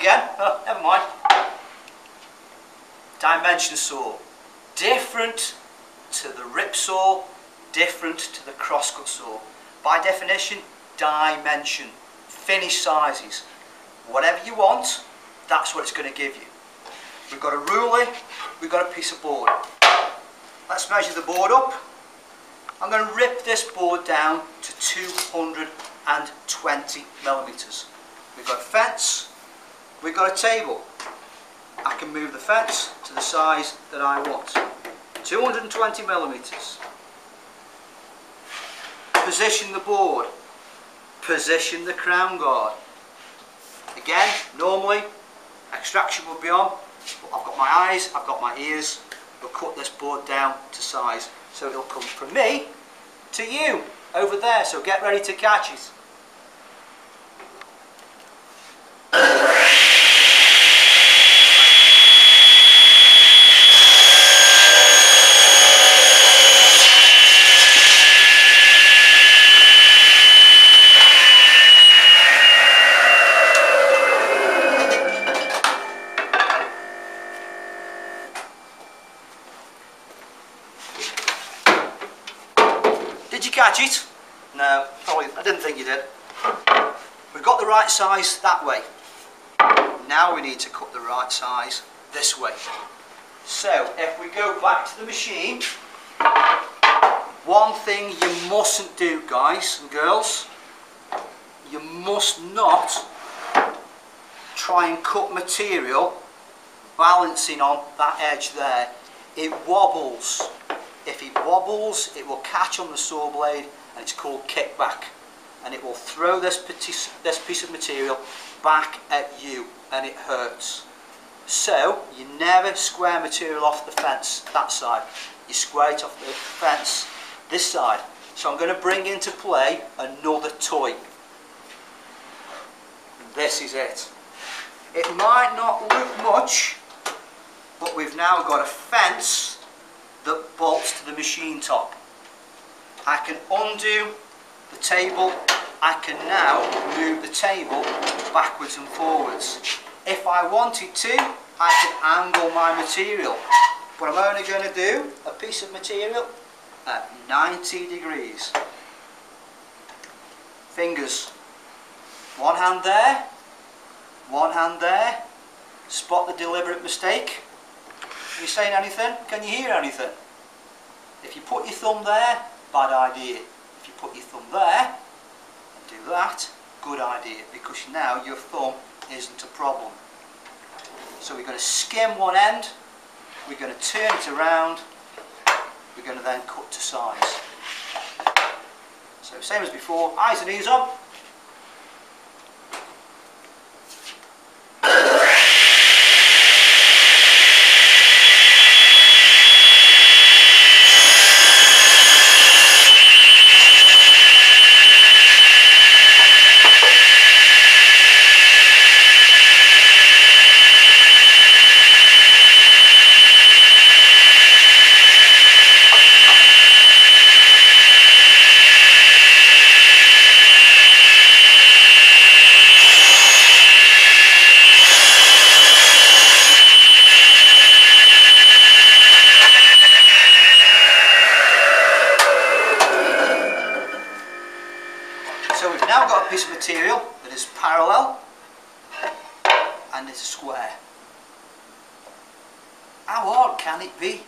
again. Oh, never mind. Dimension saw. Different to the rip saw, different to the crosscut saw. By definition, dimension. Finish sizes. Whatever you want, that's what it's going to give you. We've got a ruler, we've got a piece of board. Let's measure the board up. I'm going to rip this board down to 220 millimetres. We've got a fence, we've got a table. I can move the fence to the size that I want. 220 millimetres. Position the board. Position the crown guard. Again, normally, extraction would be on, but I've got my eyes, I've got my ears, we'll cut this board down to size. So it'll come from me to you over there, so get ready to catch it. No, probably, I didn't think you did. We've got the right size that way. Now we need to cut the right size this way. So, if we go back to the machine, one thing you mustn't do, guys and girls, you must not try and cut material balancing on that edge there. It wobbles. If it wobbles, it will catch on the saw blade and it's called kickback. And it will throw this, piece- this piece of material back at you and it hurts. So, you never square material off the fence, that side. You square it off the fence, this side. So I'm going to bring into play another toy. This is it. It might not look much, but we've now got a fence that bolts to the machine top. I can undo the table, I can now move the table backwards and forwards. If I wanted to, I can angle my material, but I'm only going to do a piece of material at 90 degrees. Fingers, one hand there, one hand there, spot the deliberate mistake. Are you saying anything? Can you hear anything? If you put your thumb there, bad idea. If you put your thumb there and do that, good idea because now your thumb isn't a problem. So we're going to skim one end, we're going to turn it around, we're going to then cut to size. So same as before, eyes and ears on. So we've now got a piece of material that is parallel and it's a square. How hard can it be?